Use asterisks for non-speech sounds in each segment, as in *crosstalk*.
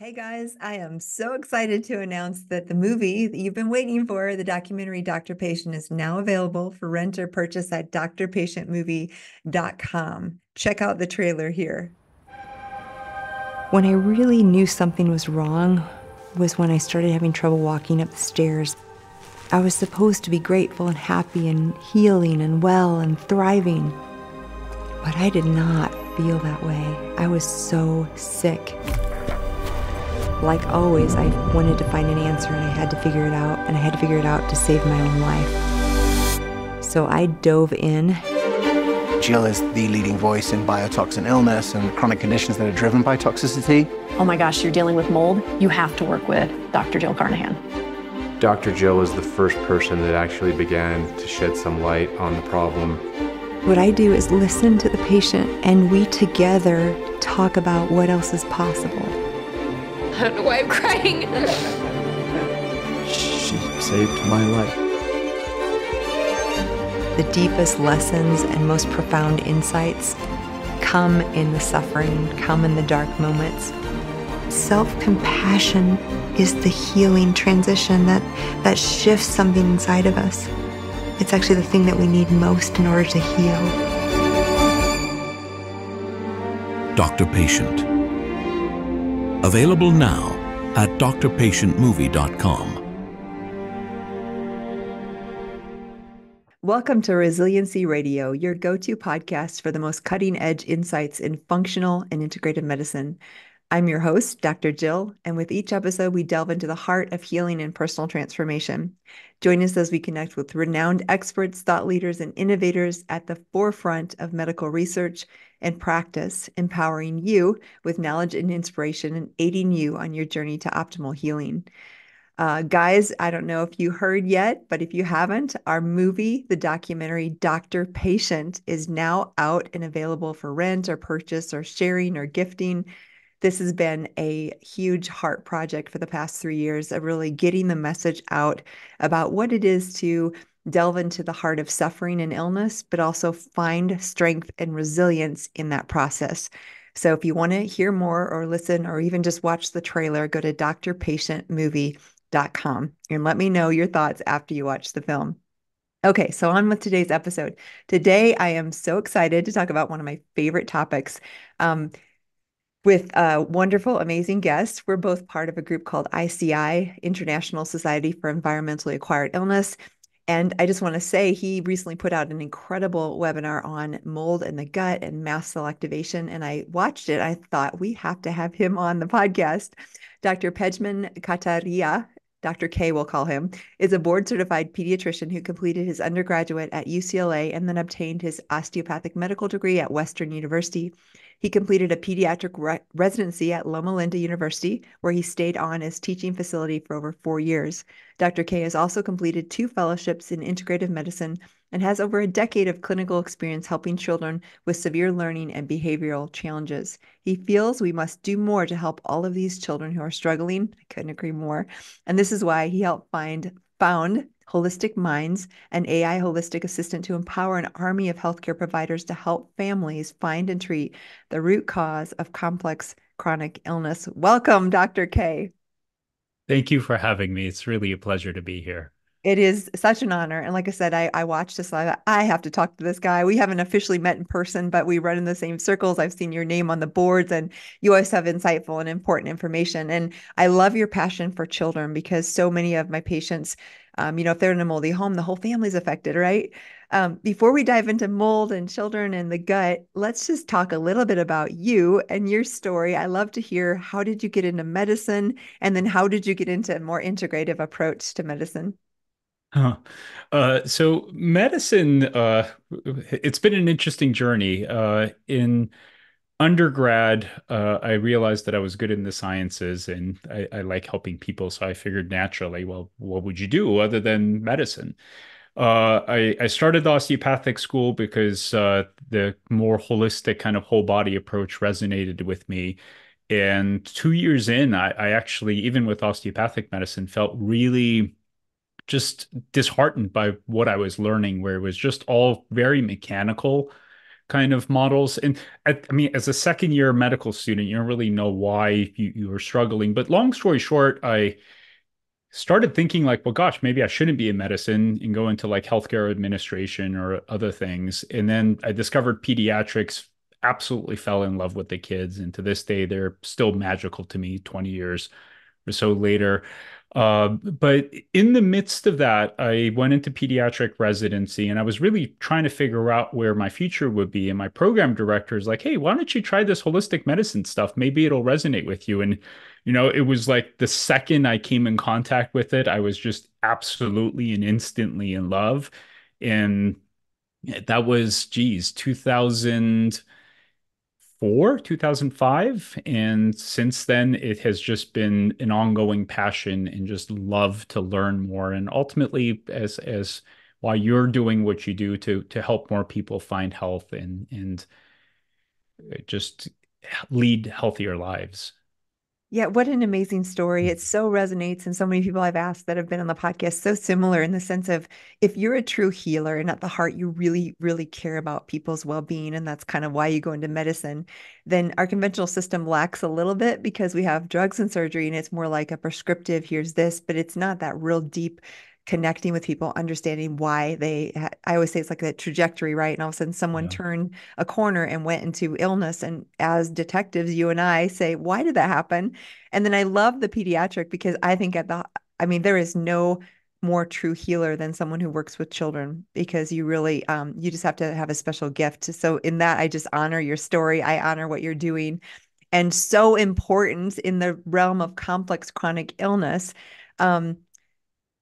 Hey guys, I am so excited to announce that the movie that you've been waiting for, the documentary Doctor Patient, is now available for rent or purchase at drpatientmovie.com. Check out the trailer here. When I really knew something was wrong was when I started having trouble walking up the stairs. I was supposed to be grateful and happy and healing and well and thriving. But I did not feel that way. I was so sick. Like always, I wanted to find an answer and I had to figure it out, and I had to figure it out to save my own life. So I dove in. Jill is the leading voice in biotoxin illness and chronic conditions that are driven by toxicity. Oh my gosh, you're dealing with mold? You have to work with Dr. Jill Carnahan. Dr. Jill was the first person that actually began to shed some light on the problem. What I do is listen to the patient, and we together talk about what else is possible. I don't know why I'm crying. She saved my life. The deepest lessons and most profound insights come in the suffering, come in the dark moments. Self compassion is the healing transition that, that shifts something inside of us. It's actually the thing that we need most in order to heal. Dr. Patient. Available now at drpatientmovie.com. Welcome to Resiliency Radio, your go to podcast for the most cutting edge insights in functional and integrative medicine. I'm your host, Dr. Jill, and with each episode, we delve into the heart of healing and personal transformation. Join us as we connect with renowned experts, thought leaders, and innovators at the forefront of medical research and practice, empowering you with knowledge and inspiration and aiding you on your journey to optimal healing. Uh, guys, I don't know if you heard yet, but if you haven't, our movie, the documentary Doctor Patient, is now out and available for rent or purchase or sharing or gifting this has been a huge heart project for the past three years of really getting the message out about what it is to delve into the heart of suffering and illness, but also find strength and resilience in that process. So if you want to hear more or listen or even just watch the trailer, go to drpatientmovie.com and let me know your thoughts after you watch the film. Okay, so on with today's episode. Today, I am so excited to talk about one of my favorite topics. Um, with a wonderful, amazing guests. We're both part of a group called ISEAI, International Society for Environmentally Acquired Illness. And I just want to say he recently put out an incredible webinar on mold in the gut and mast cell activation. And I watched it. I thought we have to have him on the podcast. Dr. Pejman Katiraei, Dr. K, we'll call him, is a board certified pediatrician who completed his undergraduate at UCLA and then obtained his osteopathic medical degree at Western University. He completed a pediatric re- residency at Loma Linda University, where he stayed on as teaching facility for over four years. Dr. K has also completed two fellowships in integrative medicine and has over a decade of clinical experience helping children with severe learning and behavioral challenges. He feels we must do more to help all of these children who are struggling. I couldn't agree more. And this is why he helped find found Holistic Minds, an AI holistic assistant to empower an army of healthcare providers to help families find and treat the root cause of complex chronic illness. Welcome, Dr. K. Thank you for having me. It's really a pleasure to be here. It is such an honor. And like I said, I, I watched this. I, I have to talk to this guy. We haven't officially met in person, but we run in the same circles. I've seen your name on the boards, and you always have insightful and important information. And I love your passion for children because so many of my patients um, you know, if they're in a moldy home, the whole family's affected, right? Um, before we dive into mold and children and the gut, let's just talk a little bit about you and your story. I love to hear how did you get into medicine, and then how did you get into a more integrative approach to medicine? Huh. Uh, so medicine, uh, it's been an interesting journey. Uh, in undergrad, uh, I realized that I was good in the sciences and I, I, like helping people. So I figured naturally, well, what would you do other than medicine? Uh, I, I, started the osteopathic school because uh, the more holistic kind of whole body approach resonated with me. And two years in, I, I actually, even with osteopathic medicine, felt really just disheartened by what I was learning, where it was just all very mechanical kind of models. And at, I mean, as a second year medical student, you don't really know why you, you were struggling. But long story short, I started thinking like, well, gosh, maybe I shouldn't be in medicine and go into like healthcare administration or other things. And then I discovered pediatrics, absolutely fell in love with the kids. And to this day, they're still magical to me 20 years or so later. Uh, but in the midst of that, I went into pediatric residency and I was really trying to figure out where my future would be. And my program director is like, hey, why don't you try this holistic medicine stuff? Maybe it'll resonate with you. And, you know, it was like the second I came in contact with it, I was just absolutely and instantly in love. And that was, geez, 2000- 2004, 2005. And since then, it has just been an ongoing passion and just love to learn more. And ultimately, as, as, while you're doing what you do to to help more people find health and and uh, just lead healthier lives. Yeah, what an amazing story. It so resonates. And so many people I've asked that have been on the podcast, so similar in the sense of if you're a true healer and at the heart, you really, really care about people's well being, and that's kind of why you go into medicine, then our conventional system lacks a little bit because we have drugs and surgery and it's more like a prescriptive, here's this, but it's not that real deep connecting with people, understanding why they, I always say it's like that trajectory, right? And all of a sudden someone yeah. turned a corner and went into illness. And as detectives, you and I say, why did that happen? And then I love the pediatric because I think at the, I mean, there is no more true healer than someone who works with children because you really um, you just have to have a special gift so in that i just honor your story i honor what you're doing and so important in the realm of complex chronic illness um,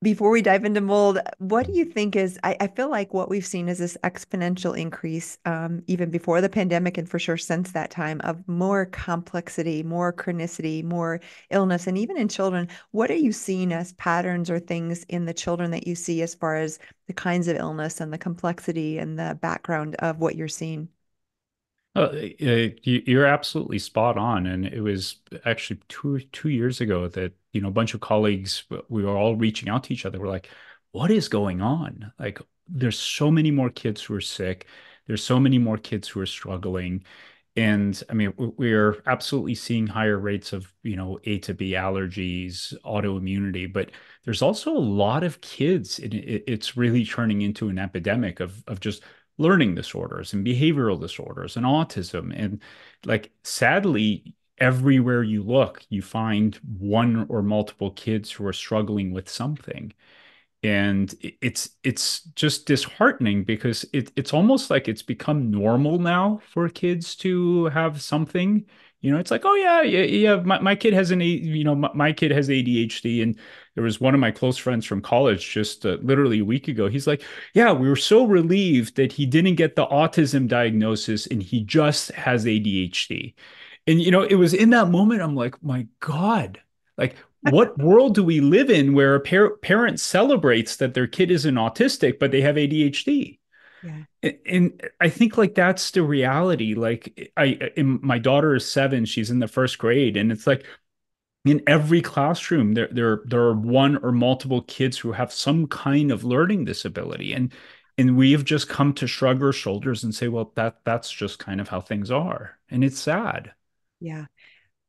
before we dive into mold, what do you think is? I, I feel like what we've seen is this exponential increase, um, even before the pandemic, and for sure since that time, of more complexity, more chronicity, more illness, and even in children. What are you seeing as patterns or things in the children that you see as far as the kinds of illness and the complexity and the background of what you're seeing? Uh, you're absolutely spot on, and it was actually two two years ago that you know a bunch of colleagues we were all reaching out to each other. We're like, "What is going on? Like, there's so many more kids who are sick. There's so many more kids who are struggling." And I mean, we're absolutely seeing higher rates of, you know, atopy allergies, autoimmunity, but there's also a lot of kids. It, it's really turning into an epidemic of, of just learning disorders and behavioral disorders and autism. And like, sadly, everywhere you look, you find one or multiple kids who are struggling with something. And it's it's just disheartening because it, it's almost like it's become normal now for kids to have something you know, it's like, oh yeah, yeah, yeah. My, my kid has an, you know, my, my kid has ADHD, and there was one of my close friends from college just uh, literally a week ago. He's like, yeah, we were so relieved that he didn't get the autism diagnosis and he just has ADHD. And you know, it was in that moment I'm like, my God, like what *laughs* world do we live in where a par- parent celebrates that their kid isn't autistic but they have ADHD? Yeah. And I think like that's the reality. Like I, in, my daughter is seven, she's in the first grade, and it's like in every classroom there there there are one or multiple kids who have some kind of learning disability, and and we've just come to shrug our shoulders and say, well, that that's just kind of how things are, and it's sad. Yeah.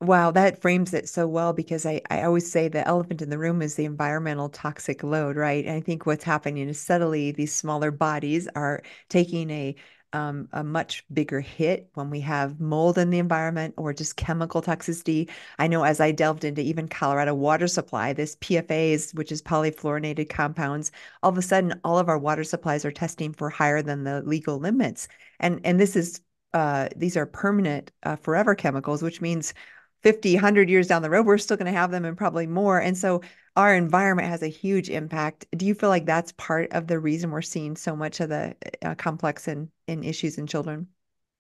Wow, that frames it so well because I, I always say the elephant in the room is the environmental toxic load, right? And I think what's happening is subtly these smaller bodies are taking a um, a much bigger hit when we have mold in the environment or just chemical toxicity. I know as I delved into even Colorado water supply, this PFAS, which is polyfluorinated compounds, all of a sudden all of our water supplies are testing for higher than the legal limits. And and this is uh, these are permanent uh, forever chemicals, which means 50, 100 years down the road, we're still going to have them and probably more. And so our environment has a huge impact. Do you feel like that's part of the reason we're seeing so much of the uh, complex and in, in issues in children?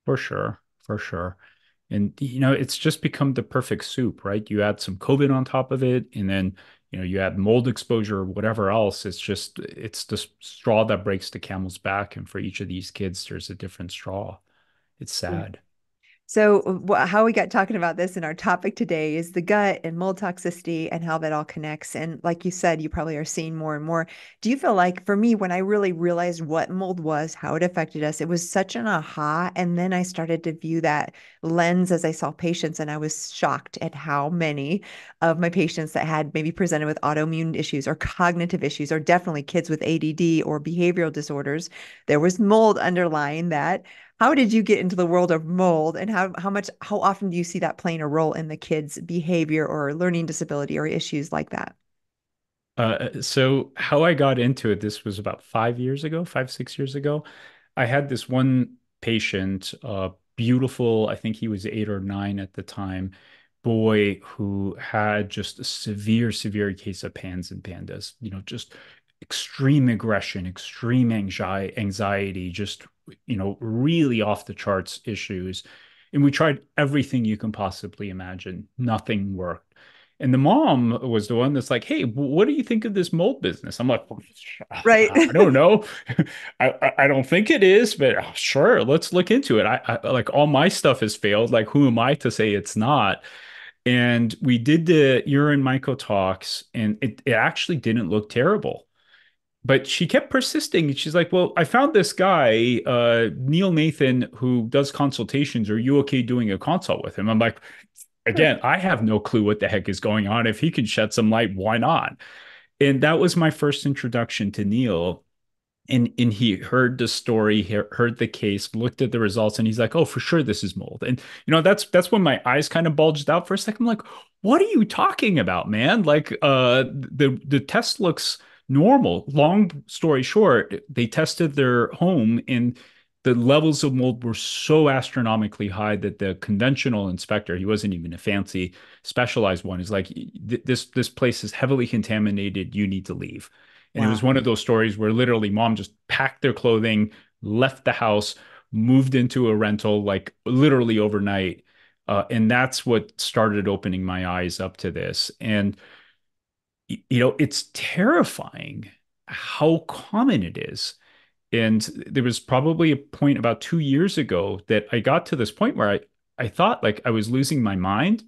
For sure. For sure. And, you know, it's just become the perfect soup, right? You add some COVID on top of it, and then, you know, you add mold exposure, or whatever else. It's just, it's the straw that breaks the camel's back. And for each of these kids, there's a different straw. It's sad. So, how we got talking about this in our topic today is the gut and mold toxicity and how that all connects. And like you said, you probably are seeing more and more. Do you feel like, for me, when I really realized what mold was, how it affected us, it was such an aha. And then I started to view that lens as I saw patients, and I was shocked at how many of my patients that had maybe presented with autoimmune issues or cognitive issues, or definitely kids with ADD or behavioral disorders, there was mold underlying that how did you get into the world of mold and how how much how often do you see that playing a role in the kids behavior or learning disability or issues like that? Uh, so how i got into it this was about five years ago five six years ago. I had this one patient uh, beautiful i think he was eight or nine at the time boy who had just a severe severe case of PANS and PANDAS you know just extreme aggression extreme anxiety anxiety just you know, really off the charts issues. And we tried everything you can possibly imagine. Nothing worked. And the mom was the one that's like, "Hey, what do you think of this mold business?" I'm like, *laughs* "Right, I don't know. *laughs* I I don't think it is, but oh, sure, let's look into it." I, I like all my stuff has failed. Like, who am I to say it's not? And we did the urine mycotox, and it, it actually didn't look terrible but she kept persisting. She's like, "Well, I found this guy, uh, Neil Nathan, who does consultations. Are you okay doing a consult with him?" I'm like, "Again, I have no clue what the heck is going on. If he can shed some light, why not?" And that was my first introduction to Neil. And and he heard the story, heard the case, looked at the results, and he's like, "Oh, for sure, this is mold." And you know, that's that's when my eyes kind of bulged out for a second. I'm like, "What are you talking about, man? Like, uh, the the test looks." Normal. Long story short, they tested their home and the levels of mold were so astronomically high that the conventional inspector, he wasn't even a fancy specialized one, is like, this this place is heavily contaminated. You need to leave. And wow. it was one of those stories where literally mom just packed their clothing, left the house, moved into a rental like literally overnight. Uh, and that's what started opening my eyes up to this. And you know, it's terrifying how common it is. And there was probably a point about two years ago that I got to this point where I, I thought like I was losing my mind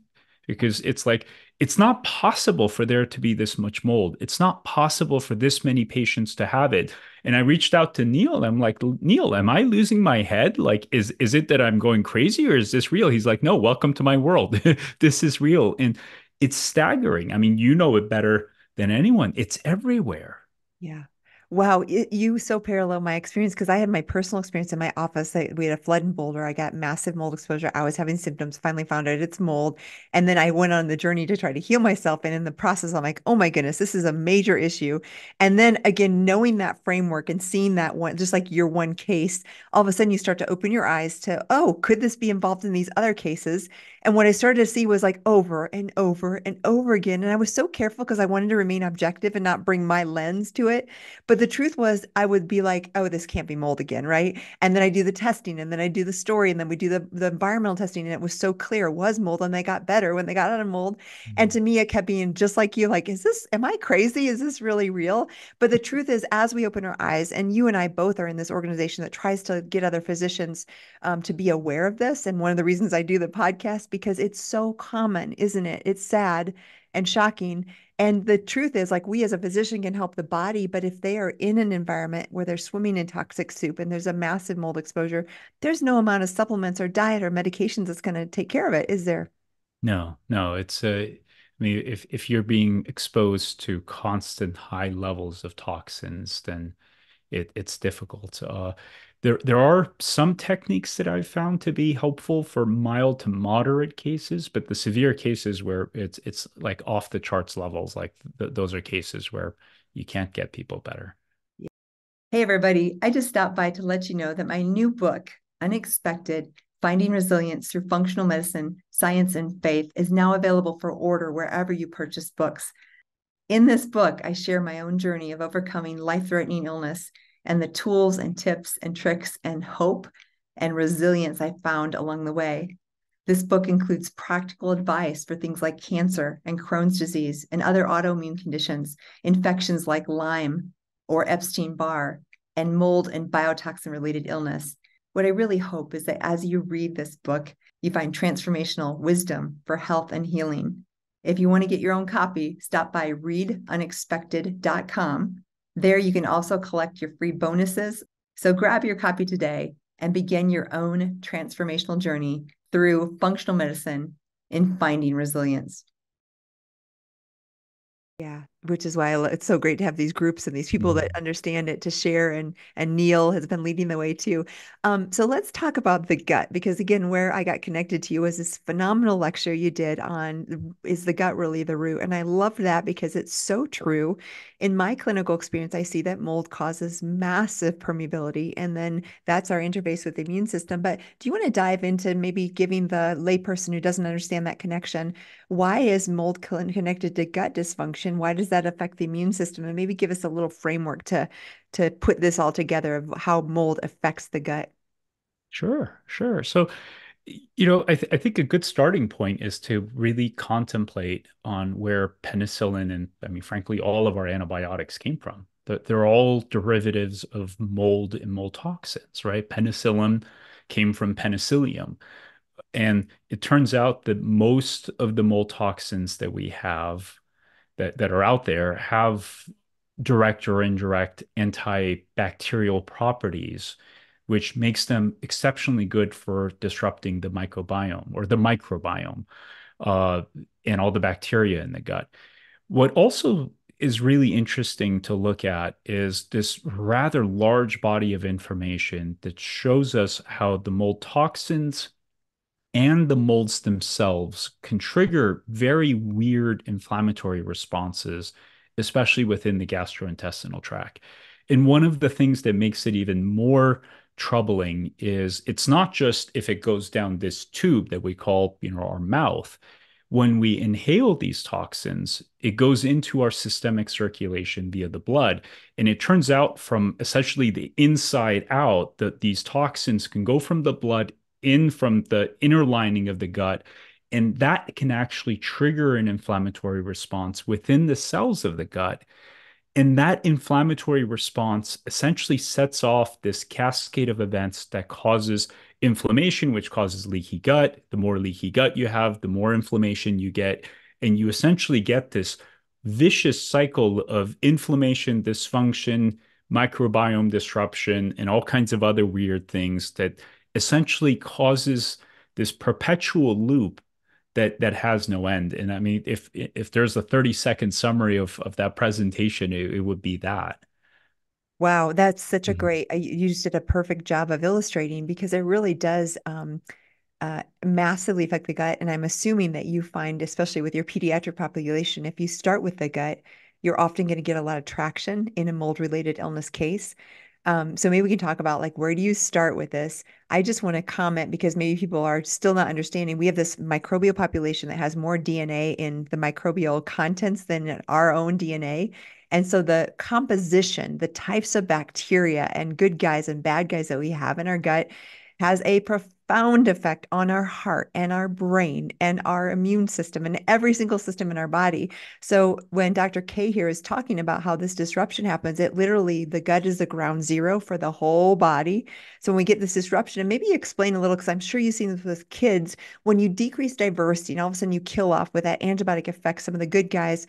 because it's like, it's not possible for there to be this much mold. It's not possible for this many patients to have it. And I reached out to Neil. I'm like, Neil, am I losing my head? Like, is is it that I'm going crazy or is this real? He's like, no, welcome to my world. *laughs* this is real. And it's staggering. I mean, you know it better than anyone. It's everywhere. Yeah. Wow, it, you so parallel my experience because I had my personal experience in my office. I, we had a flood in Boulder. I got massive mold exposure. I was having symptoms. Finally found out it's mold, and then I went on the journey to try to heal myself. And in the process, I'm like, oh my goodness, this is a major issue. And then again, knowing that framework and seeing that one, just like your one case, all of a sudden you start to open your eyes to, oh, could this be involved in these other cases? And what I started to see was like over and over and over again. And I was so careful because I wanted to remain objective and not bring my lens to it. But the truth was, I would be like, oh, this can't be mold again. Right. And then I do the testing and then I do the story and then we do the, the environmental testing. And it was so clear it was mold and they got better when they got out of mold. Mm-hmm. And to me, it kept being just like you like, is this, am I crazy? Is this really real? But the truth is, as we open our eyes, and you and I both are in this organization that tries to get other physicians um, to be aware of this. And one of the reasons I do the podcast because it's so common, isn't it? It's sad and shocking. And the truth is, like, we as a physician can help the body, but if they are in an environment where they're swimming in toxic soup and there's a massive mold exposure, there's no amount of supplements or diet or medications that's going to take care of it, is there? No, no. It's a, uh, mean, if, if you're being exposed to constant high levels of toxins, then it, it's difficult. Uh, there, there are some techniques that I've found to be helpful for mild to moderate cases, but the severe cases where it's it's like off the charts levels, like th- those are cases where you can't get people better. Hey, everybody. I just stopped by to let you know that my new book, Unexpected Finding Resilience Through Functional Medicine, Science, and Faith, is now available for order wherever you purchase books. In this book, I share my own journey of overcoming life threatening illness and the tools and tips and tricks and hope and resilience I found along the way. This book includes practical advice for things like cancer and Crohn's disease and other autoimmune conditions, infections like Lyme or Epstein Barr, and mold and biotoxin related illness. What I really hope is that as you read this book, you find transformational wisdom for health and healing. If you want to get your own copy, stop by readunexpected.com. There you can also collect your free bonuses. So grab your copy today and begin your own transformational journey through functional medicine in finding resilience. Yeah, which is why it's so great to have these groups and these people that mm-hmm. understand it to share and and Neil has been leading the way too. Um, so let's talk about the gut because again, where I got connected to you was this phenomenal lecture you did on is the gut really the root, and I love that because it's so true. In my clinical experience, I see that mold causes massive permeability, and then that's our interface with the immune system. But do you want to dive into maybe giving the layperson who doesn't understand that connection why is mold connected to gut dysfunction? Why does that affect the immune system? And maybe give us a little framework to to put this all together of how mold affects the gut. Sure, sure. So, you know, I, th- I think a good starting point is to really contemplate on where penicillin and, I mean, frankly, all of our antibiotics came from. That they're all derivatives of mold and mold toxins, right? Penicillin came from penicillium. And it turns out that most of the mold toxins that we have that, that are out there have direct or indirect antibacterial properties, which makes them exceptionally good for disrupting the microbiome or the microbiome uh, and all the bacteria in the gut. What also is really interesting to look at is this rather large body of information that shows us how the mold toxins and the molds themselves can trigger very weird inflammatory responses, especially within the gastrointestinal tract. And one of the things that makes it even more troubling is it's not just if it goes down this tube that we call, you know, our mouth. When we inhale these toxins, it goes into our systemic circulation via the blood. And it turns out from essentially the inside out that these toxins can go from the blood in from the inner lining of the gut. And that can actually trigger an inflammatory response within the cells of the gut. And that inflammatory response essentially sets off this cascade of events that causes inflammation, which causes leaky gut. The more leaky gut you have, the more inflammation you get. And you essentially get this vicious cycle of inflammation, dysfunction, microbiome disruption, and all kinds of other weird things that essentially causes this perpetual loop that that has no end. And I mean, if if there's a 30 second summary of of that presentation, it, it would be that. Wow, that's such a mm-hmm. great. Uh, you just did a perfect job of illustrating because it really does um, uh, massively affect the gut. And I'm assuming that you find, especially with your pediatric population, if you start with the gut, you're often going to get a lot of traction in a mold related illness case. Um, so maybe we can talk about like where do you start with this? I just want to comment because maybe people are still not understanding. We have this microbial population that has more DNA in the microbial contents than our own DNA. And so the composition, the types of bacteria and good guys and bad guys that we have in our gut has a profound effect on our heart and our brain and our immune system and every single system in our body. So when Dr. K here is talking about how this disruption happens, it literally the gut is the ground zero for the whole body. So when we get this disruption, and maybe explain a little because I'm sure you've seen this with kids, when you decrease diversity and all of a sudden you kill off with that antibiotic effect some of the good guys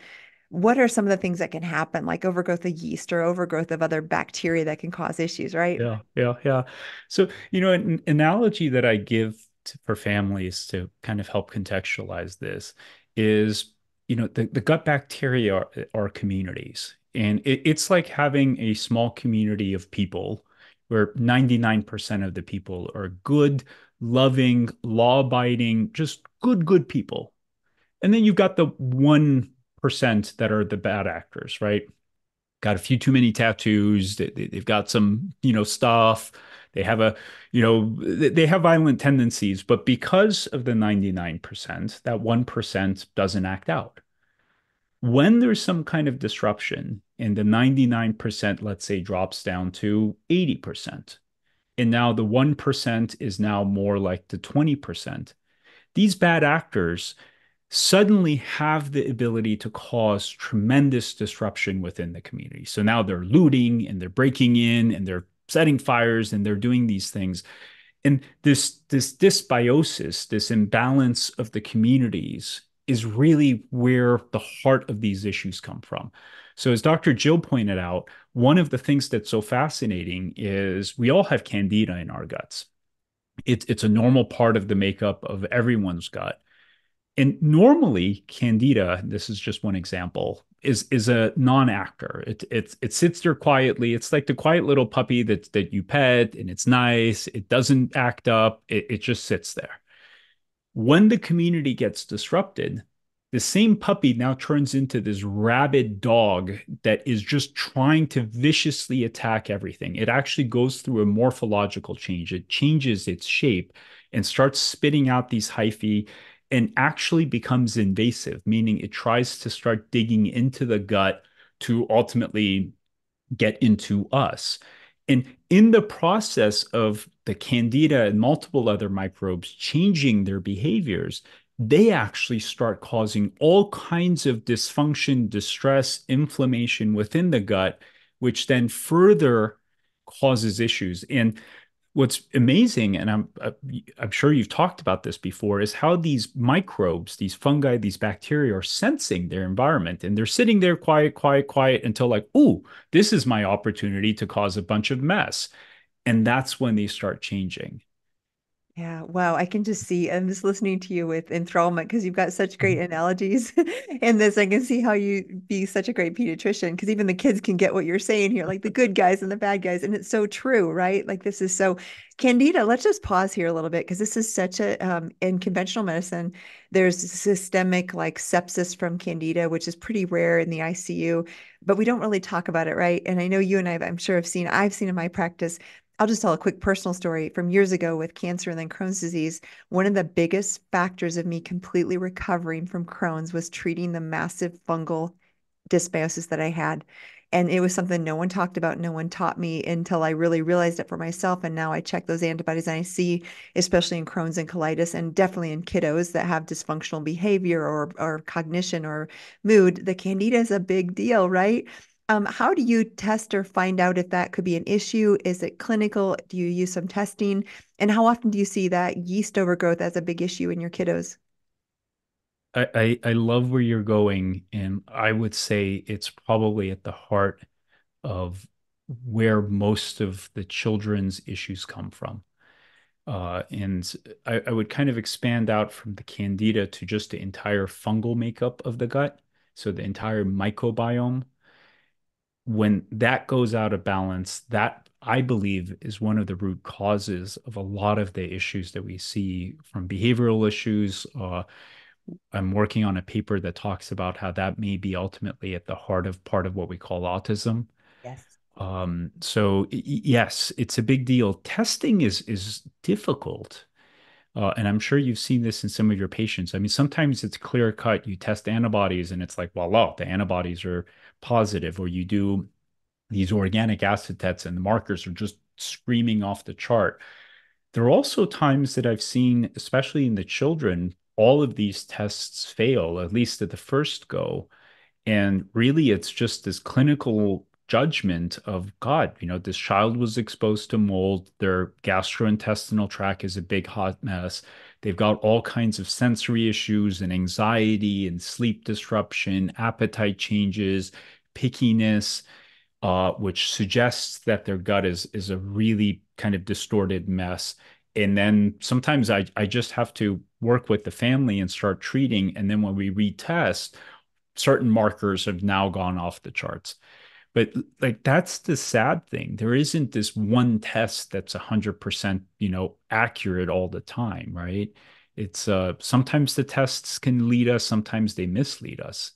what are some of the things that can happen like overgrowth of yeast or overgrowth of other bacteria that can cause issues right? Yeah yeah yeah. So you know an analogy that i give to, for families to kind of help contextualize this is you know the, the gut bacteria are, are communities. And it, it's like having a small community of people where 99% of the people are good loving law-abiding just good good people. And then you've got the one percent that are the bad actors, right? Got a few too many tattoos. They, have got some, you know, stuff. They have a, you know, they have violent tendencies, but because of the 99%, that 1% doesn't act out. When there's some kind of disruption and the 99%, let's say, drops down to 80%, and now the 1% is now more like the 20%, these bad actors suddenly have the ability to cause tremendous disruption within the community. So now they're looting and they're breaking in and they're setting fires and they're doing these things. And this this dysbiosis, this imbalance of the communities is really where the heart of these issues come from. So, as Dr. Jill pointed out, one of the things that's so fascinating is we all have candida in our guts. It's, it's a normal part of the makeup of everyone's gut. And normally, candida, this is just one example, is is a non-actor. It it it sits there quietly. It's like the quiet little puppy that that you pet and it's nice. It doesn't act up. It, it just sits there. When the community gets disrupted, the same puppy now turns into this rabid dog that is just trying to viciously attack everything. It actually goes through a morphological change. It changes its shape and starts spitting out these hyphae and actually becomes invasive, meaning it tries to start digging into the gut to ultimately get into us. And in the process of the candida and multiple other microbes changing their behaviors, they actually start causing all kinds of dysfunction, distress, inflammation within the gut, which then further causes issues. And what's amazing, and I'm uh, I'm sure you've talked about this before, is how these microbes, these fungi, these bacteria are sensing their environment, and they're sitting there quiet, quiet, quiet until like, oh, this is my opportunity to cause a bunch of mess, and that's when they start changing. Yeah, wow. I can just see, I'm just listening to you with enthrallment because you've got such great mm-hmm. analogies *laughs* in this. I can see how you be such a great pediatrician because even the kids can get what you're saying here, like the good *laughs* guys and the bad guys. And it's so true, right? Like this is so Candida. Let's just pause here a little bit because this is such a, um, in conventional medicine, there's systemic like sepsis from Candida, which is pretty rare in the ICU, but we don't really talk about it, right? And I know you and I, I'm sure have seen, I've seen in my practice I'll just tell a quick personal story from years ago with cancer and then Crohn's disease. One of the biggest factors of me completely recovering from Crohn's was treating the massive fungal dysbiosis that I had. And it was something no one talked about, no one taught me until I really realized it for myself. And now I check those antibodies and I see, especially in Crohn's and colitis, and definitely in kiddos that have dysfunctional behavior or, or cognition or mood, the candida is a big deal, right? Um, how do you test or find out if that could be an issue? Is it clinical? Do you use some testing? And how often do you see that yeast overgrowth as a big issue in your kiddos? I, I, I love where you're going, and I would say it's probably at the heart of where most of the children's issues come from. Uh, and I, I, would kind of expand out from the candida to just the entire fungal makeup of the gut. So the entire microbiome when that goes out of balance, that I believe is one of the root causes of a lot of the issues that we see from behavioral issues. Uh, I'm working on a paper that talks about how that may be ultimately at the heart of part of what we call autism. Yes. Um, so yes, it's a big deal. Testing is is difficult. Uh, and I'm sure you've seen this in some of your patients. I mean, sometimes it's clear cut. You test antibodies and it's like, voila, the antibodies are positive, or you do these organic acid tests and the markers are just screaming off the chart. There are also times that I've seen, especially in the children, all of these tests fail, at least at the first go. And really, it's just this clinical judgment of God, you know, this child was exposed to mold, their gastrointestinal tract is a big hot mess. They've got all kinds of sensory issues and anxiety and sleep disruption, appetite changes, pickiness, uh, which suggests that their gut is is a really kind of distorted mess. And then sometimes I, I just have to work with the family and start treating. And then when we retest, certain markers have now gone off the charts. But like that's the sad thing. There isn't this one test that's 100%, you know, accurate all the time, right? It's uh sometimes the tests can lead us, sometimes they mislead us.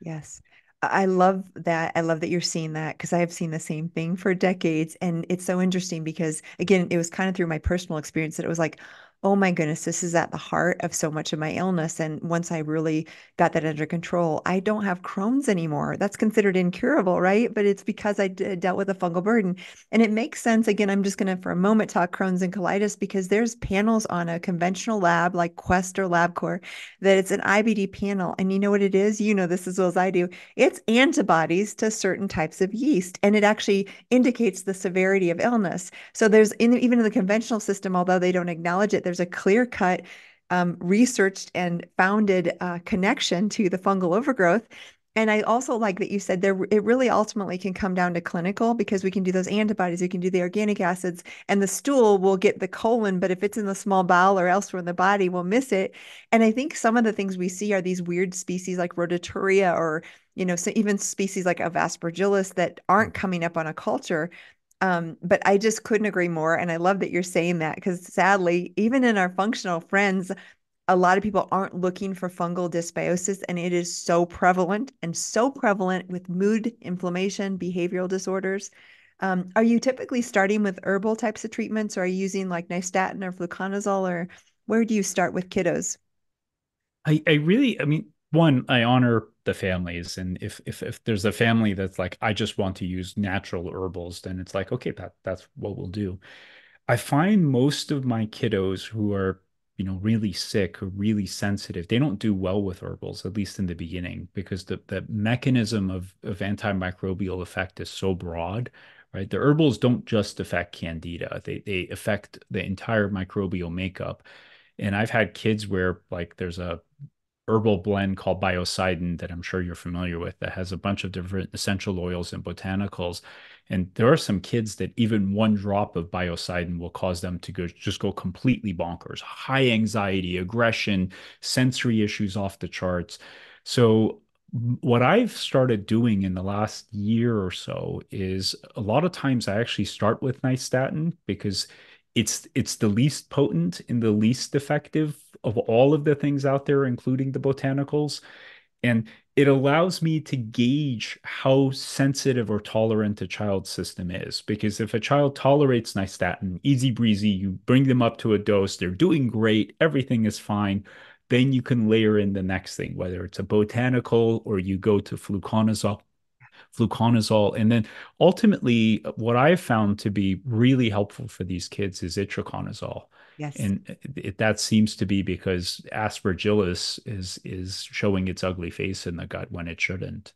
Yes. I love that. I love that you're seeing that because I have seen the same thing for decades. And it's so interesting because, again, it was kind of through my personal experience that it was like, oh my goodness, this is at the heart of so much of my illness. And once I really got that under control, I don't have Crohn's anymore. That's considered incurable, right? But it's because I d- dealt with a fungal burden. And it makes sense. Again, I'm just going to, for a moment, talk Crohn's and colitis because there's panels on a conventional lab like Quest or LabCorp that it's an IBD panel. And you know what it is? You know this as well as I do. It's antibodies to certain types of yeast, and it actually indicates the severity of illness. So there's in, even in the conventional system, although they don't acknowledge it, there's there's a clear cut um, researched and founded uh, connection to the fungal overgrowth. And I also like that you said there it really ultimately can come down to clinical because we can do those antibodies, we can do the organic acids, and the stool will get the colon, but if it's in the small bowel or elsewhere in the body, we'll miss it. And I think some of the things we see are these weird species like Rhodotorula or you know, so even species like of aspergillus that aren't coming up on a culture um, but I just couldn't agree more. And I love that you're saying that because sadly, even in our functional friends, a lot of people aren't looking for fungal dysbiosis, and it is so prevalent and so prevalent with mood, inflammation, behavioral disorders. Um, are you typically starting with herbal types of treatments, or are you using like nystatin or fluconazole, or where do you start with kiddos? I, I really, I mean, one, I honor the families, and if if if there's a family that's like, I just want to use natural herbals, then it's like, okay, that that's what we'll do. I find most of my kiddos who are, you know, really sick or really sensitive, they don't do well with herbals, at least in the beginning, because the the mechanism of of antimicrobial effect is so broad, right? The herbals don't just affect candida; they they affect the entire microbial makeup. And I've had kids where like there's a herbal blend called biocidin that I'm sure you're familiar with that has a bunch of different essential oils and botanicals. And there are some kids that even one drop of biocidin will cause them to go just go completely bonkers, high anxiety, aggression, sensory issues off the charts. So what I've started doing in the last year or so is a lot of times I actually start with nystatin because it's it's the least potent and the least effective of all of the things out there including the botanicals and it allows me to gauge how sensitive or tolerant a child's system is because if a child tolerates nystatin easy breezy you bring them up to a dose they're doing great everything is fine then you can layer in the next thing whether it's a botanical or you go to fluconazole fluconazole. And then ultimately, what I've found to be really helpful for these kids is itraconazole. Yes. And it, that seems to be because aspergillus is is showing its ugly face in the gut when it shouldn't.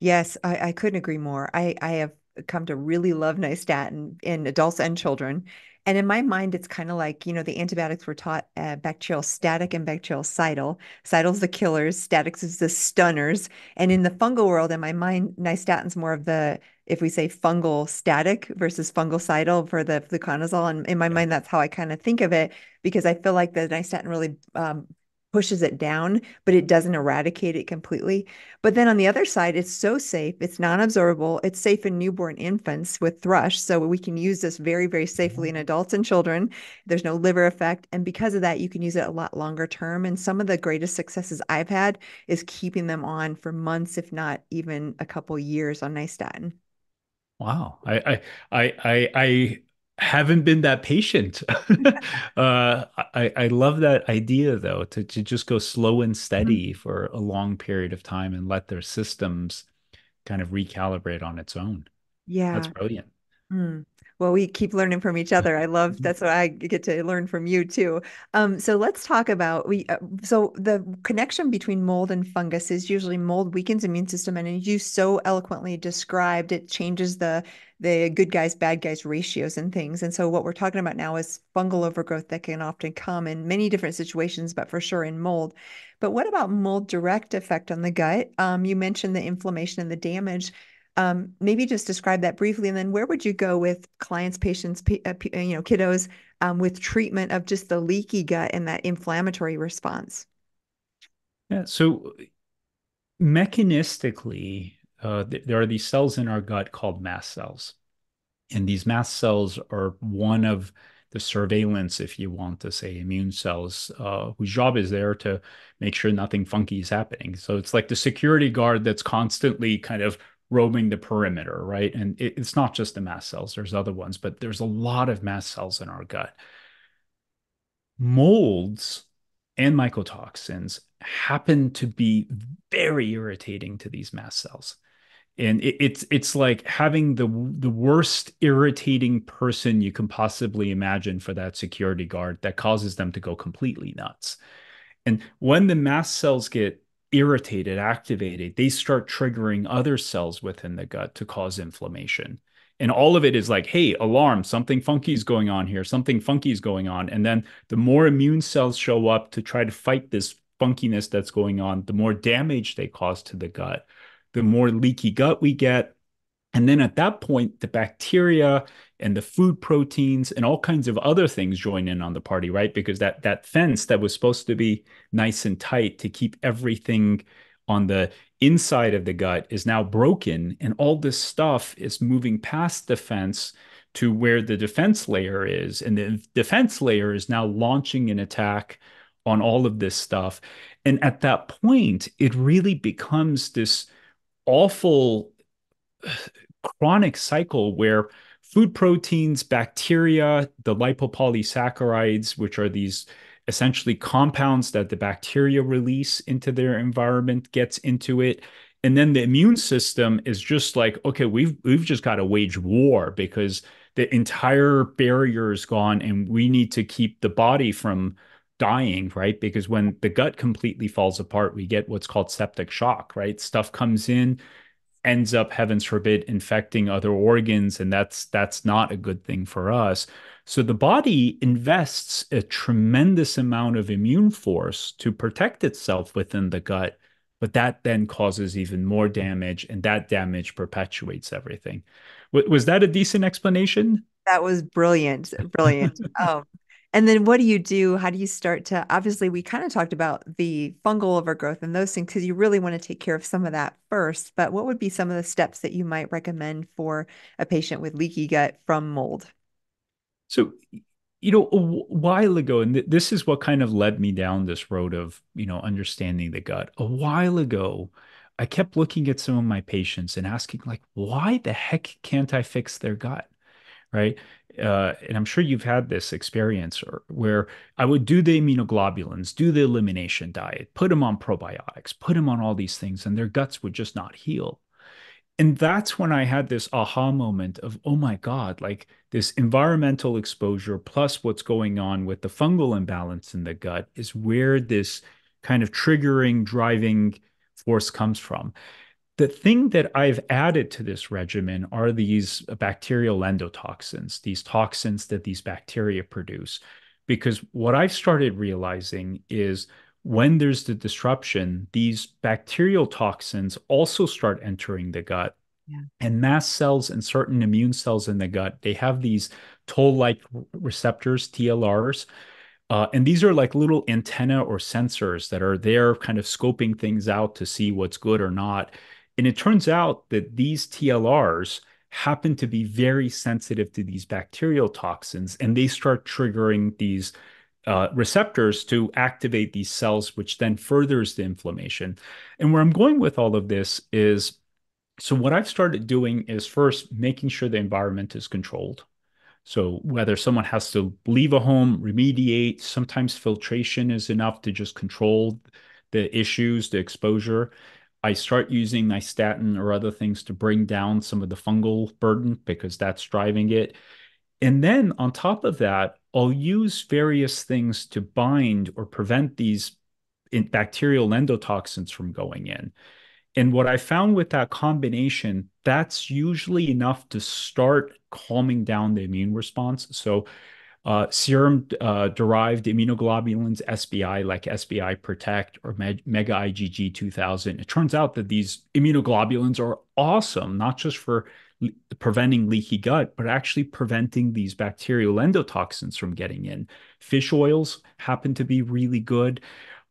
Yes, I, I couldn't agree more. I, I have come to really love nystatin in adults and children. And in my mind, it's kind of like, you know, the antibiotics were taught uh, bacterial static and bacterial bactericidal. Cidal's the killers, statics is the stunners. And in the fungal world, in my mind, nystatin's more of the, if we say fungal static versus fungal fungicidal for the fluconazole. And in my mind, that's how I kind of think of it because I feel like the nystatin really um, pushes it down, but it doesn't eradicate it completely. But then on the other side, it's so safe. It's non-absorbable. It's safe in newborn infants with thrush. So we can use this very, very safely in mm-hmm. adults and children. There's no liver effect. And because of that, you can use it a lot longer term. And some of the greatest successes I've had is keeping them on for months, if not even a couple years on nystatin. Wow. I I I I, I haven't been that patient. *laughs* uh, I, I love that idea though, to, to just go slow and steady mm-hmm. for a long period of time and let their systems kind of recalibrate on its own. Yeah. That's brilliant. Mm well we keep learning from each other. I love mm-hmm. that's what i get to learn from you too. Um, so let's talk about we uh, so the connection between mold and fungus is usually mold weakens immune system and you so eloquently described it changes the the good guys bad guys ratios and things. And so what we're talking about now is fungal overgrowth that can often come in many different situations but for sure in mold. But what about mold direct effect on the gut? Um, you mentioned the inflammation and the damage um, maybe just describe that briefly, and then where would you go with clients, patients, uh, you know, kiddos um, with treatment of just the leaky gut and that inflammatory response? Yeah. So mechanistically, uh, th- there are these cells in our gut called mast cells, and these mast cells are one of the surveillance, if you want to say, immune cells, uh, whose job is there to make sure nothing funky is happening. So it's like the security guard that's constantly kind of roaming the perimeter, right? And it, it's not just the mast cells, there's other ones, but there's a lot of mast cells in our gut. molds and mycotoxins happen to be very irritating to these mast cells and it, it's it's like having the the worst irritating person you can possibly imagine for that security guard that causes them to go completely nuts and when the mast cells get irritated activated they start triggering other cells within the gut to cause inflammation and all of it is like hey alarm something funky is going on here something funky is going on and then the more immune cells show up to try to fight this funkiness that's going on the more damage they cause to the gut the more leaky gut we get. And then at that point, the bacteria and the food proteins and all kinds of other things join in on the party, right? Because that that fence that was supposed to be nice and tight to keep everything on the inside of the gut is now broken, and all this stuff is moving past the fence to where the defense layer is, and the defense layer is now launching an attack on all of this stuff. And at that point, it really becomes this awful chronic cycle where food proteins, bacteria, the lipopolysaccharides, which are these essentially compounds that the bacteria release into their environment, gets into it. And then the immune system is just like, okay, we've we've just got to wage war because the entire barrier is gone and we need to keep the body from dying, right? Because when the gut completely falls apart, we get what's called septic shock, right? Stuff comes in, ends up, heavens forbid, infecting other organs, and that's that's not a good thing for us. So the body invests a tremendous amount of immune force to protect itself within the gut, but that then causes even more damage, and that damage perpetuates everything. W- was that a decent explanation? That was brilliant, brilliant. *laughs* um, and then what do you do? How do you start to obviously we kind of talked about the fungal overgrowth and those things because you really want to take care of some of that first. But what would be some of the steps that you might recommend for a patient with leaky gut from mold? So, you know, a while ago, and th- this is what kind of led me down this road of, you know, understanding the gut. A while ago, I kept looking at some of my patients and asking, like, why the heck can't I fix their gut? Right uh, and I'm sure you've had this experience where I would do the immunoglobulins, do the elimination diet, put them on probiotics, put them on all these things, and their guts would just not heal. And that's when I had this aha moment of, oh my God, like this environmental exposure plus what's going on with the fungal imbalance in the gut is where this kind of triggering, driving force comes from the thing that I've added to this regimen are these bacterial endotoxins, these toxins that these bacteria produce. Because what I've started realizing is when there's the disruption, these bacterial toxins also start entering the gut. Yeah. And mast cells and certain immune cells in the gut, they have these toll like receptors, TLRs. Uh, and these are like little antenna or sensors that are there kind of scoping things out to see what's good or not. And it turns out that these TLRs happen to be very sensitive to these bacterial toxins, and they start triggering these uh, receptors to activate these cells, which then furthers the inflammation. And where I'm going with all of this is so, what I've started doing is first making sure the environment is controlled. So, whether someone has to leave a home, remediate, sometimes filtration is enough to just control the issues, the exposure. I start using nystatin or other things to bring down some of the fungal burden because that's driving it. And then on top of that, I'll use various things to bind or prevent these bacterial endotoxins from going in. And what I found with that combination, that's usually enough to start calming down the immune response. So uh, serum uh, derived immunoglobulins, SBI, like SBI Protect or Mega IgG 2000. It turns out that these immunoglobulins are awesome, not just for le- preventing leaky gut, but actually preventing these bacterial endotoxins from getting in. Fish oils happen to be really good.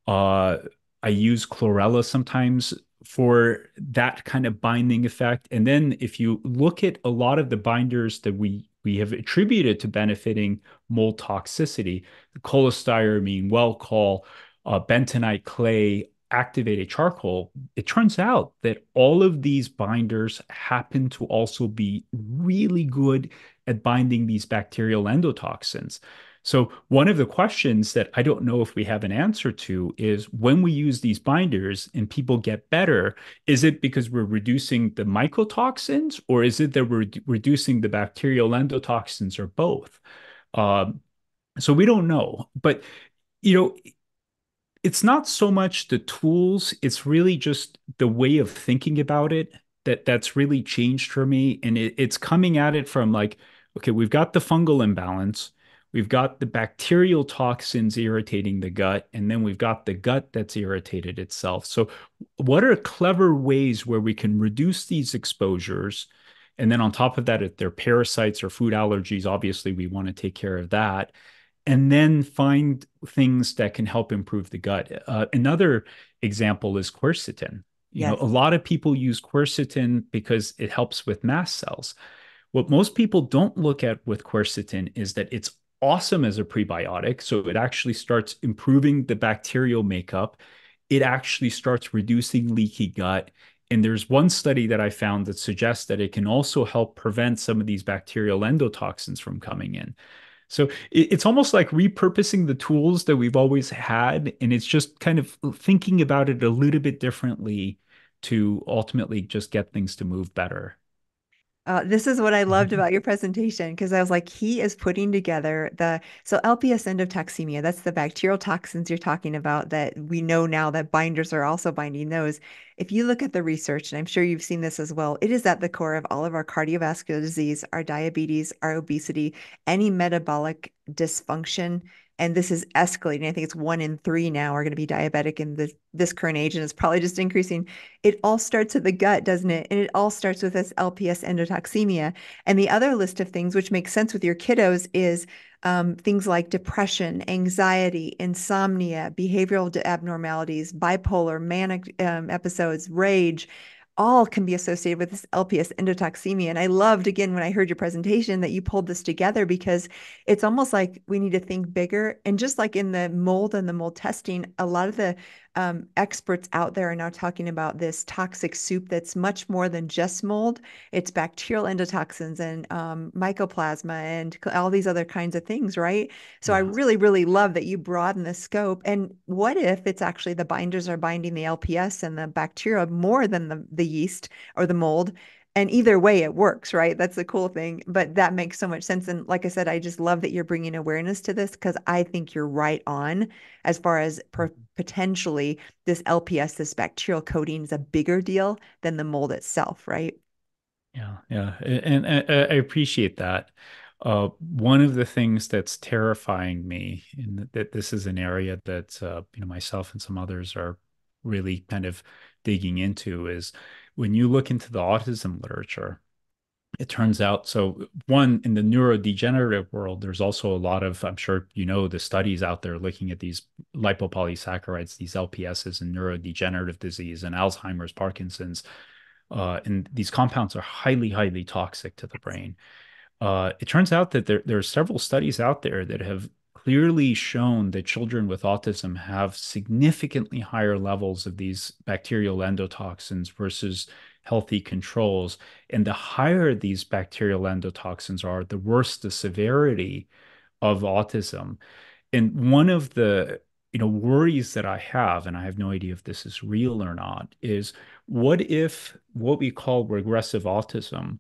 Uh, I use chlorella sometimes for that kind of binding effect. And then if you look at a lot of the binders that we we have attributed to benefiting mold toxicity, the cholestyramine, Welchol, uh, bentonite clay, activated charcoal, it turns out that all of these binders happen to also be really good at binding these bacterial endotoxins. So, one of the questions that I don't know if we have an answer to is when we use these binders and people get better, is it because we're reducing the mycotoxins or is it that we're reducing the bacterial endotoxins or both? Um, so, we don't know. But, you know, it's not so much the tools, it's really just the way of thinking about it that that's really changed for me. And it, it's coming at it from like, okay, we've got the fungal imbalance We've got the bacterial toxins irritating the gut, and then we've got the gut that's irritated itself. So, what are clever ways where we can reduce these exposures? And then on top of that, if they're parasites or food allergies, obviously we want to take care of that. And then find things that can help improve the gut. Uh, another example is quercetin. You yes. know, a lot of people use quercetin because it helps with mast cells. What most people don't look at with quercetin is that it's awesome as a prebiotic. So it actually starts improving the bacterial makeup. It actually starts reducing leaky gut. And there's one study that I found that suggests that it can also help prevent some of these bacterial endotoxins from coming in. So it's almost like repurposing the tools that we've always had. And it's just kind of thinking about it a little bit differently to ultimately just get things to move better. Uh, this is what I loved about your *laughs* presentation because I was like, he is putting together the so LPS endotoxemia. That's the bacterial toxins you're talking about that we know now that binders are also binding those. If you look at the research, and I'm sure you've seen this as well, it is at the core of all of our cardiovascular disease, our diabetes, our obesity, any metabolic dysfunction and this is escalating. I think it's one in three now are going to be diabetic in this, this current age, and it's probably just increasing. It all starts at the gut, doesn't it? And it all starts with this LPS endotoxemia. And the other list of things, which makes sense with your kiddos, is um, things like depression, anxiety, insomnia, behavioral abnormalities, bipolar, manic um, episodes, rage, all can be associated with this LPS endotoxemia. And I loved again when I heard your presentation that you pulled this together because it's almost like we need to think bigger. And just like in the mold and the mold testing, a lot of the um, experts out there are now talking about this toxic soup that's much more than just mold. It's bacterial endotoxins and um, mycoplasma and all these other kinds of things, right? So I really, really love that you broaden the scope. And what if it's actually the binders are binding the LPS and the bacteria more than the, the yeast or the mold? And either way it works right? That's the cool thing but that makes so much sense and like i said i just love that you're bringing awareness to this because i think you're right on as far as per- potentially this lps this bacterial coating is a bigger deal than the mold itself right? Yeah yeah and, and i appreciate that. Uh, one of the things that's terrifying me in that this is an area that uh, you know myself and some others are really kind of digging into is when you look into the autism literature, it turns out so one in the neurodegenerative world there's also a lot of i'm sure you know the studies out there looking at these lipopolysaccharides these lps's and neurodegenerative disease and alzheimer's parkinson's uh, and these compounds are highly highly toxic to the brain. Uh, it turns out that there, there are several studies out there that have clearly shown that children with autism have significantly higher levels of these bacterial endotoxins versus healthy controls. And the higher these bacterial endotoxins are, the worse the severity of autism. And one of the you know worries that I have, and I have no idea if this is real or not, is what if what we call regressive autism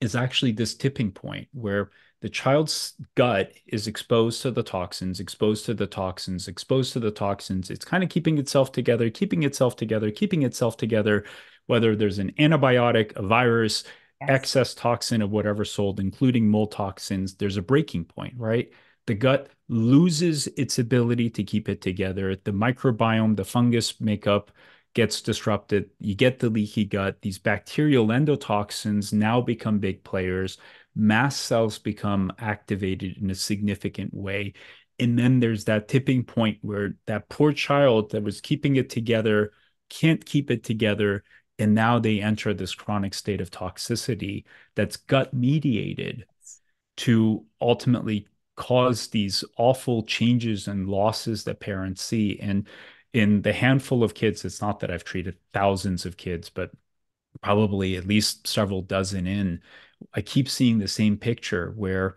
is actually this tipping point where the child's gut is exposed to the toxins, exposed to the toxins, exposed to the toxins. It's kind of keeping itself together, keeping itself together, keeping itself together, whether there's an antibiotic, a virus, yes. excess toxin of whatever sold, including mold toxins, there's a breaking point, right? The gut loses its ability to keep it together. The microbiome, the fungus makeup, gets disrupted. You get the leaky gut. These bacterial endotoxins now become big players mast cells become activated in a significant way. And then there's that tipping point where that poor child that was keeping it together can't keep it together. And now they enter this chronic state of toxicity that's gut mediated to ultimately cause these awful changes and losses that parents see. And in the handful of kids, it's not that I've treated thousands of kids, but probably at least several dozen in I keep seeing the same picture where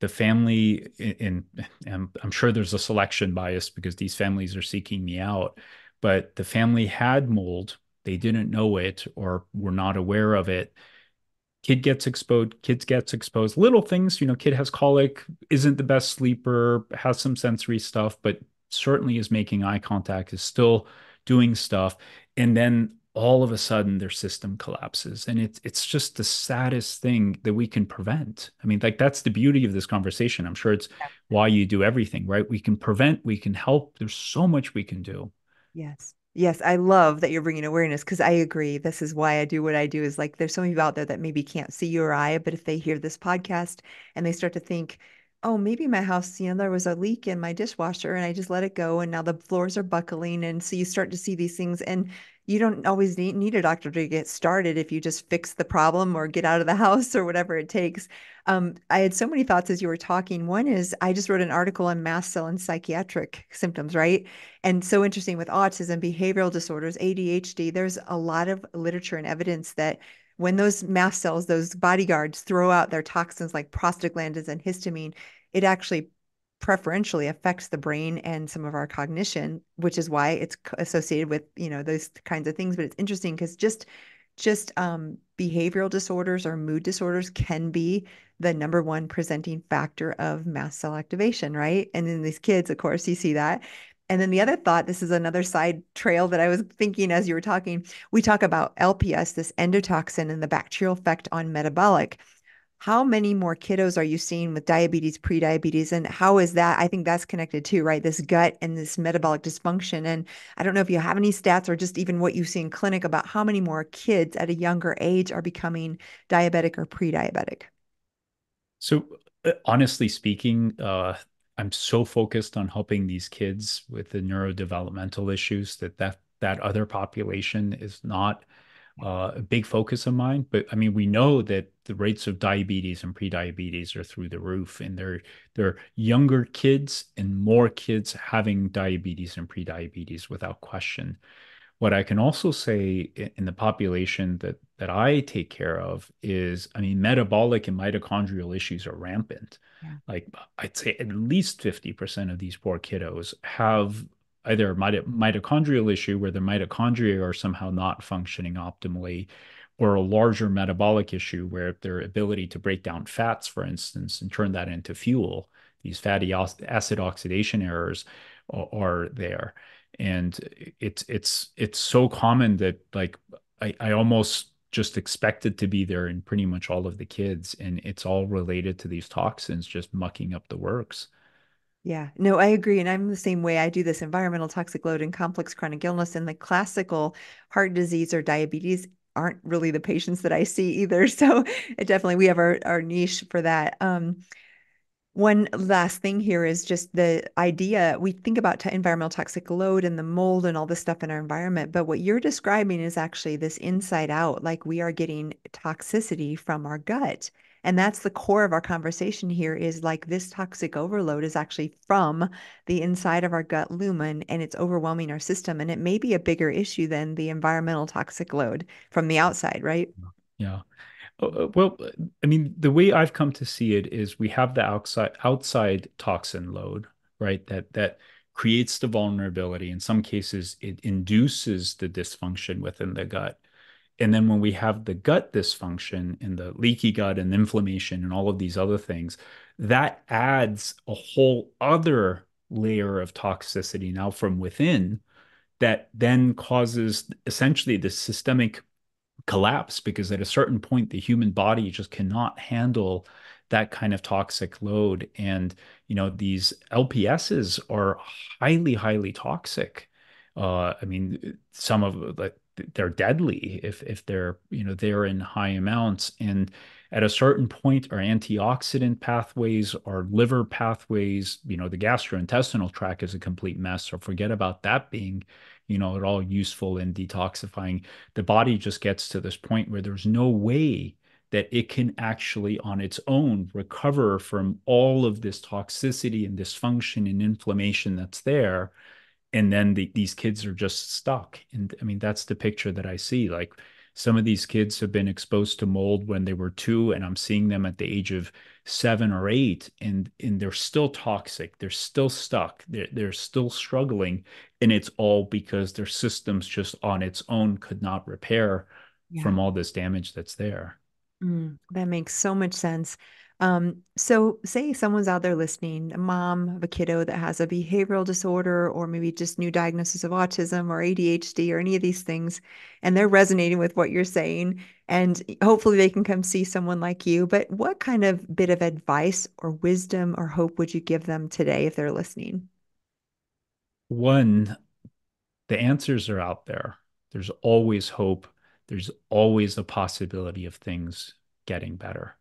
the family in, in I'm sure there's a selection bias because these families are seeking me out, but the family had mold. They didn't know it or were not aware of it. Kid gets exposed, kids gets exposed. Little things, you know, kid has colic, isn't the best sleeper, has some sensory stuff, but certainly is making eye contact, is still doing stuff. And then all of a sudden their system collapses. And it's it's just the saddest thing that we can prevent. I mean like that's the beauty of this conversation. I'm sure it's why you do everything right? We can prevent we can help. There's so much we can do. Yes. Yes i love that you're bringing awareness because i agree. This is why i do what i do is like there's so many people out there that maybe can't see you or i but if they hear this podcast and they start to think oh, maybe my house, you know, there was a leak in my dishwasher and I just let it go and now the floors are buckling. And so you start to see these things. And you don't always need, need a doctor to get started if you just fix the problem or get out of the *laughs* house or whatever it takes. Um, I had so many thoughts as you were talking. One is I just wrote an article on mast cell and psychiatric symptoms, right? And so interesting with autism, behavioral disorders, ADHD, there's a lot of literature and evidence that when those mast cells, those bodyguards throw out their toxins like prostaglandins and histamine, it actually preferentially affects the brain and some of our cognition which is why it's associated with you know those kinds of things. But it's interesting because just just um, behavioral disorders or mood disorders can be the number one presenting factor of mast cell activation right? And in these kids of course you see that. And then the other thought this is another side trail that i was thinking as you were talking we talk about lps this endotoxin and the bacterial effect on metabolic how many more kiddos are you seeing with diabetes, prediabetes, and how is that? I think that's connected too, right? This gut and this metabolic dysfunction. And I don't know if you have any stats or just even what you see in clinic about how many more kids at a younger age are becoming diabetic or pre-diabetic. So, uh, honestly speaking, uh, I'm so focused on helping these kids with the neurodevelopmental issues that that that other population is not uh, a big focus of mine. But I mean, we know that the rates of diabetes and prediabetes are through the roof, and they're they're younger kids and more kids having diabetes and prediabetes without question. What I can also say in the population that that I take care of is, I mean, metabolic and mitochondrial issues are rampant. Yeah. Like I'd say at least 50% of these poor kiddos have either a mitochondrial issue where the mitochondria are somehow not functioning optimally, or a larger metabolic issue where their ability to break down fats, for instance, and turn that into fuel, these fatty acid oxidation errors are, are there. And it's it's it's so common that like I, I almost just expect it to be there in pretty much all of the kids. And it's all related to these toxins just mucking up the works. Yeah, no, I agree. And I'm the same way. I do this environmental toxic load and complex chronic illness and the classical heart disease or diabetes aren't really the patients that I see either. *laughs* So it definitely, we have our, our niche for that. Um, one last thing here is just the idea we think about environmental toxic load and the mold and all this stuff in our environment, but what you're describing is actually this inside out, like we are getting toxicity from our gut. And that's the core of our conversation here is like this toxic overload is actually from the inside of our gut lumen and it's overwhelming our system. And it may be a bigger issue than the environmental toxic load from the outside, right? Yeah. Uh, uh, well, I mean, the way I've come to see it is we have the outside outside toxin load, right? That that creates the vulnerability. In some cases, it induces the dysfunction within the gut. And then when we have the gut dysfunction and the leaky gut and inflammation and all of these other things, that adds a whole other layer of toxicity now from within that then causes essentially the systemic collapse because at a certain point the human body just cannot handle that kind of toxic load. And you know these lps's are highly highly toxic. Uh, i mean some of like they're deadly if if they're you know they're in high amounts. And at a certain point our antioxidant pathways our liver pathways you know the gastrointestinal tract is a complete mess. So forget about that being you know at all useful in detoxifying. The body just gets to this point where there's no way that it can actually on its own recover from all of this toxicity and dysfunction and inflammation that's there and then the, these kids are just stuck and i mean that's the picture that i see like Some of these kids have been exposed to mold when they were two, and I'm seeing them at the age of seven or eight, and and they're still toxic. They're still stuck. They're they're still struggling, and it's all because their systems just on its own could not repair yeah. from all this damage that's there. Mm, that makes so much sense. Um, so say someone's out there listening, a mom of a kiddo that has a behavioral disorder or maybe just new diagnosis of autism or ADHD or any of these things, and they're resonating with what you're saying, and hopefully they can come see someone like you. But what kind of bit of advice or wisdom or hope would you give them today if they're listening? One, the answers are out there. There's always hope. There's always a possibility of things getting better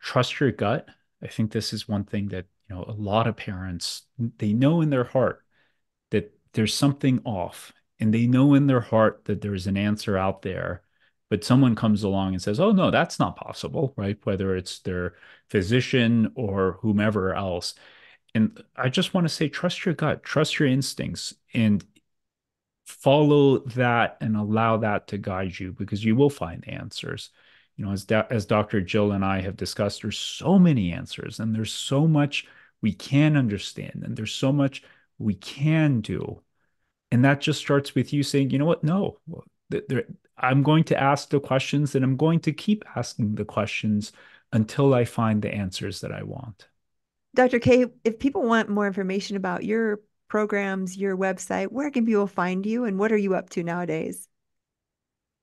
trust your gut. I think this is one thing that, you know, a lot of parents, they know in their heart that there's something off and they know in their heart that there's an answer out there but someone comes along and says oh no that's not possible right? Whether it's their physician or whomever else. And i just want to say trust your gut trust your instincts and follow that and allow that to guide you because you will find answers you know, as as Dr. Jill and I have discussed, there's so many answers, and there's so much we can understand, and there's so much we can do, and that just starts with you saying, you know what, no, there, I'm going to ask the questions, and I'm going to keep asking the questions until I find the answers that I want. Dr. K, if people want more information about your programs, your website, where can people find you, and what are you up to nowadays?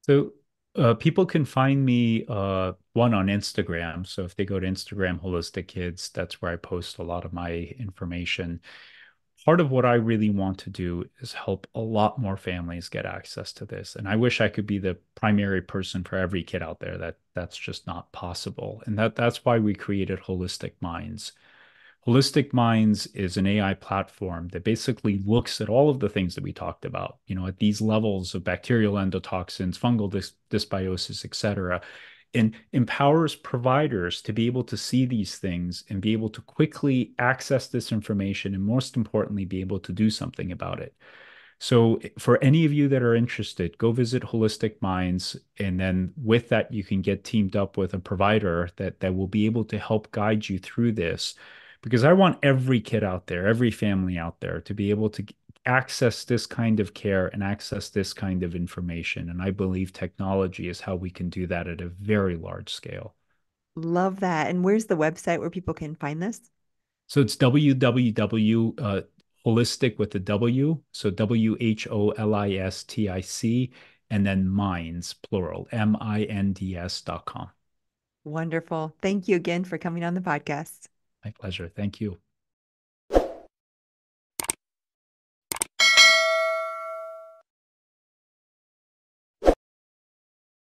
So uh, people can find me uh, one on Instagram. So if they go to Instagram Wholistic Kids, that's where I post a lot of my information. Part of what I really want to do is help a lot more families get access to this. And I wish I could be the primary person for every kid out there. That that's just not possible. And that that's why we created Wholistic Minds. Wholistic Minds is an AI platform that basically looks at all of the things that we talked about, you know, at these levels of bacterial endotoxins, fungal dys- dysbiosis, et cetera, and empowers providers to be able to see these things and be able to quickly access this information and most importantly, be able to do something about it. So, eh, for any of you that are interested, go visit Wholistic Minds, and then with that, you can get teamed up with a provider that that will be able to help guide you through this because I want every kid out there, every family out there to be able to access this kind of care and access this kind of information. And I believe technology is how we can do that at a very large scale. Love that. And where's the website where people can find this? So it's www. Uh, holistic with the W. So W H O L I S T I C, and then minds, plural, M I N D S dot com. Wonderful. Thank you again for coming on the podcast. My pleasure. Thank you.